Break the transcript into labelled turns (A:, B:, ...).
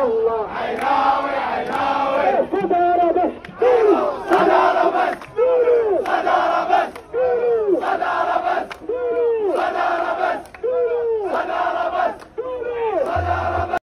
A: الله. عيناوي عيناوي.